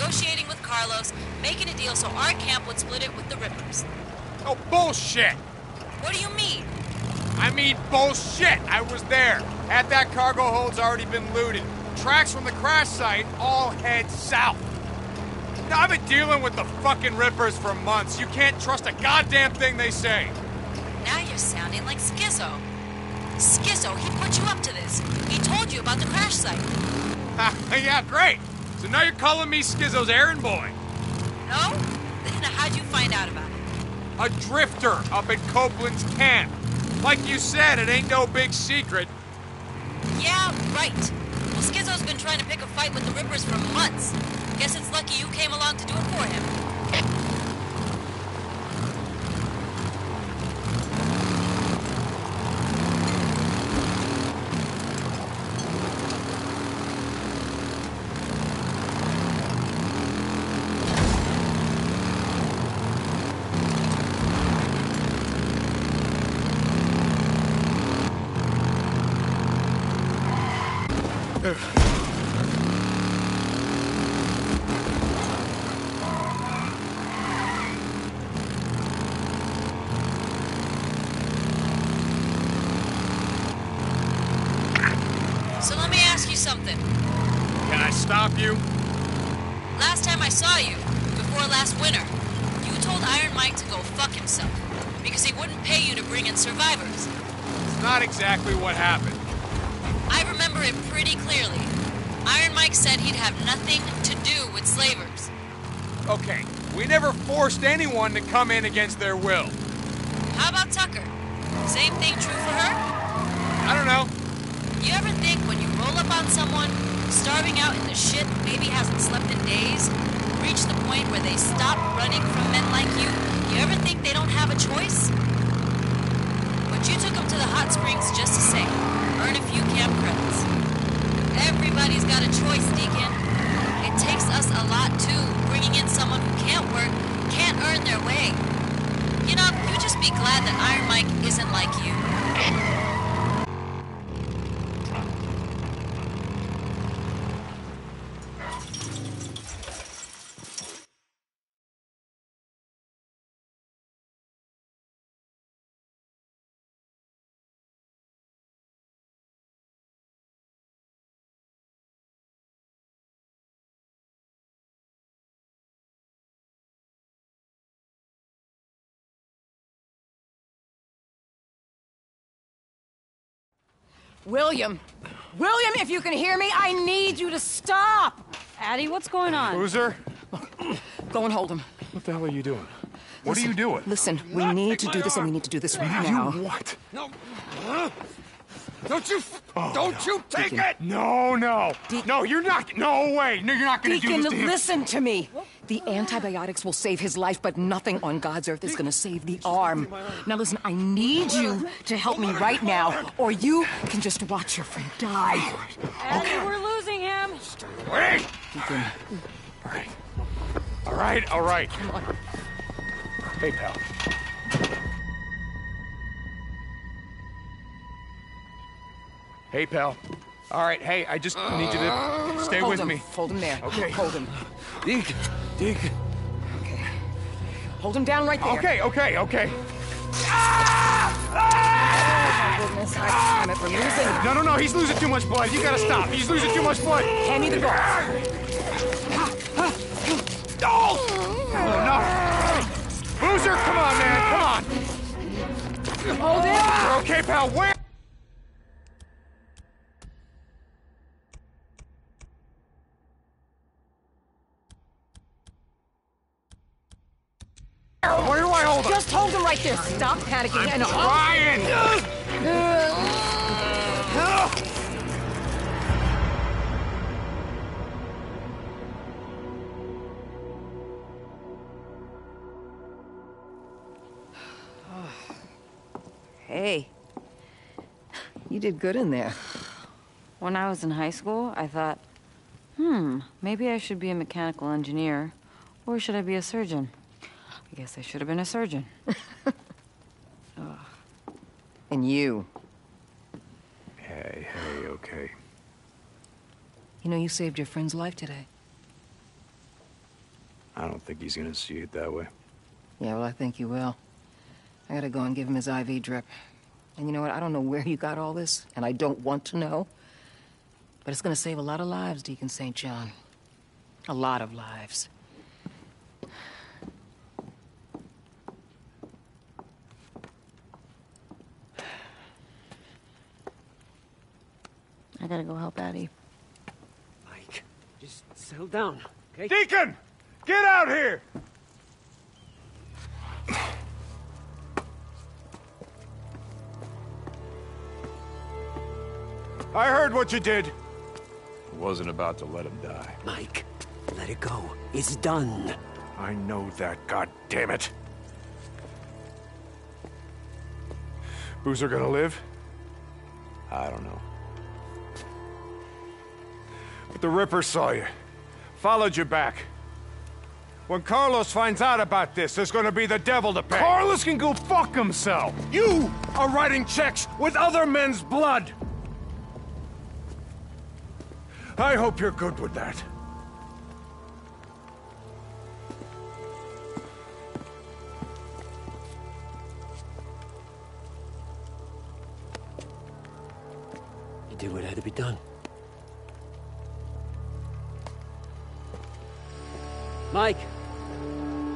negotiating with Carlos, making a deal so our camp would split it with the Rippers. Oh, bullshit! What do you mean? I mean bullshit! I was there. Had that cargo hold's already been looted. Tracks from the crash site all head south. Now, I've been dealing with the fucking Rippers for months. You can't trust a goddamn thing they say. Now you're sounding like Skizzo. Skizzo, he put you up to this. He told you about the crash site. yeah, great. So now you're calling me Skizzo's errand boy. No? Then how'd you find out about it? A drifter up at Copeland's camp. Like you said, it ain't no big secret. Yeah, right. Well, Skizzo's been trying to pick a fight with the Rippers for months. Guess it's lucky you came along to do it for him. So let me ask you something. Can I stop you? Last time I saw you, before last winter, you told Iron Mike to go fuck himself because he wouldn't pay you to bring in survivors. It's not exactly what happened. I remember it pretty clearly. Iron Mike said he'd have nothing to do with slavers. Okay, we never forced anyone to come in against their will. How about Tucker? Same thing true for her? I don't know. You ever think when you roll up on someone, starving out in the shit, maybe hasn't slept in days, reach the point where they stop running from men like you, you ever think they don't have a choice? But you took them to the hot springs just to say, earn a few camp credits. Everybody's got a choice, Deacon. It takes us a lot too, bringing in someone who can't work, can't their way. You know, you just be glad that Iron Mike isn't like you. William! William, if you can hear me, I need you to stop! Addie, what's going on? Loser, Go and hold him. what the hell are you doing? What are you doing? Listen, we need to do this and we need to do this right now. what? No. Don't you. Oh, don't you take Deacon. it! No, no. De- no, you're not. No way. No, you're not going to do Deacon, this to him. listen to me. The antibiotics will save his life, but nothing on God's earth is going to save the arm. Now listen, I need you to help me right now, or you can just watch your friend die. Okay, we're losing him. Wait. Deacon, All right. All right, all right. Hey, pal. Hey, pal. All right, hey, I just need you to stay hold with him. me. Hold him there. Okay. Hold him. Deke, Deke. Hold him down right there. Okay, okay, okay. Oh, goodness, I damn it, we're losing. No, no, no, he's losing too much blood. You gotta stop. He's losing too much blood. Hand me the ball. Oh! Oh, no. Boozer, come on, man, come on. Hold him. You're okay, pal. Where? Where do I hold him? Just hold him right there. Stop panicking and Ryan! Hey, you did good in there. When I was in high school, I thought, hmm, maybe I should be a mechanical engineer. Or should I be a surgeon? I guess I should have been a surgeon. And you. Hey, hey, okay. You know, you saved your friend's life today. I don't think he's gonna see it that way. Yeah, well, I think you will. I gotta go and give him his IV drip. And you know what? I don't know where you got all this, and I don't want to know. But it's gonna save a lot of lives, Deacon St. John. A lot of lives. Gotta go help Addie. Mike, just settle down, okay? Deacon! Get out here! I heard what you did. I Wasn't about to let him die. Mike, let it go. It's done. I know that, god damn it. Boozer gonna live? I don't know. But the Ripper saw you. Followed you back. When Carlos finds out about this, there's gonna be the devil to pay. Carlos can go fuck himself! You are writing checks with other men's blood! I hope you're good with that. You did what had to be done. Mike,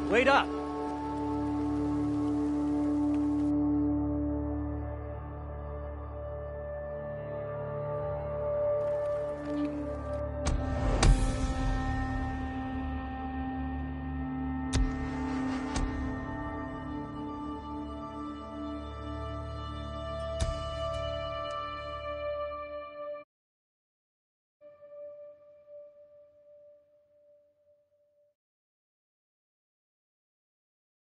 wait up.